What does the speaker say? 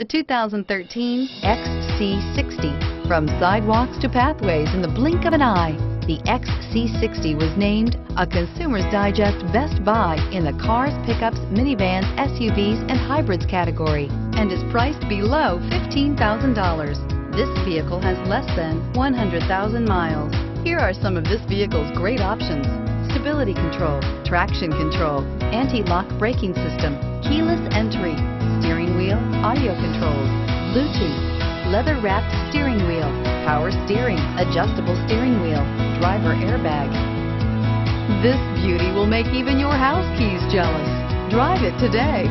The 2013 XC60. From sidewalks to pathways in the blink of an eye, the XC60 was named a Consumer's Digest Best Buy in the cars, pickups, minivans, SUVs, and hybrids category and is priced below $15,000. This vehicle has less than 100,000 miles. Here are some of this vehicle's great options. Stability control, traction control, anti-lock braking system, keyless entry, wheel, audio controls, Bluetooth, leather-wrapped steering wheel, power steering, adjustable steering wheel, driver airbag. This beauty will make even your house keys jealous. Drive it today.